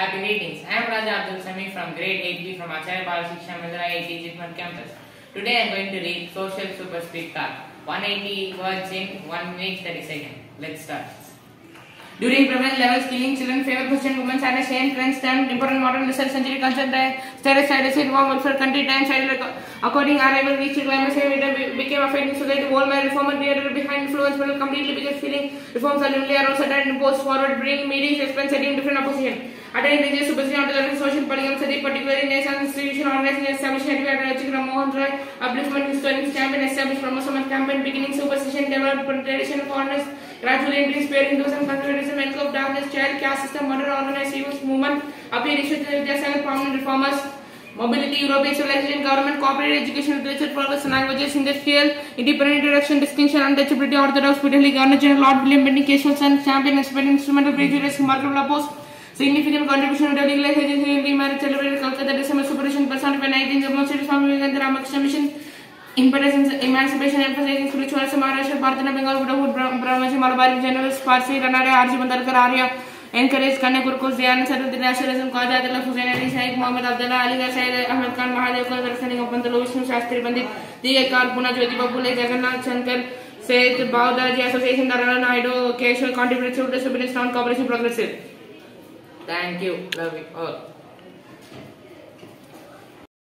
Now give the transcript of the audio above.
happy greetings. I am Raja Abdul Sami from grade 8B from Acharya Bala Shiksha Mandira IIT Jitman campus. Today I am going to read Social Super Speed Card. 180 words in 1 minute 30 seconds. Let's start. During prevalent levels, killing children, favor Christian women, and shame, trends, term, important modern research, century, status, status, reform, welfare, country, time, child, according arrival, reached climate, same, became a fading society, whole man, reformer, created behind influence, will completely because feeling, reforms are only aroused and imposed forward, bring meetings, expense, setting different opposition. Attaining religious superstition, understanding social, political, particularly nation, institution, organization, establishment, Chikra Roy, upliftment, historic champion, established promotion campaign, beginning superstition, development, tradition, foreigners, gradually entering sparing Hinduism, conservatism, enclave of darkness, child caste system, murder, organized evils movement, appear issues to Vidyasagar, prominent reformers, mobility, European civilization, government, corporate education, literature, progress, languages, industrial, independent introduction, distinction, untouchability, orthodox, fidelity, Governor General, Lord William Bentinck, Cashwell, champion, instrument, instrumental, prejudice, remarkable post, significant contribution to legalization, 19th demonstrated Swami Vivekananda Ramakrishna Mission, Impotence, emancipation, emphasizing spiritualism, Maharashtra, Bhartana, Bengal, Buddhahood, Brahmaji, Malabari, generals, Parsi, Ranare, Arji Bandarkar, Arya, encourage Kanya Gurukul, Ziyan, Sadhuddin, Nationalism, Qaja, Adillah, Hussain Ali, Shaikh Muhammad Abdullah, Ali, Sayyid Ahmed Khan, Mahadev, Khan, Darsani, Opantalu, Vishnu, Shastri, Bandit, D.A. Kar, Puna, Jyoti Babule, Jagannath, Shankar, Seth, Baudaji, Association, Narayana Naidu, Keshwar, contributed to discipline, non-cooperative, progressive. Thank you. Love you all.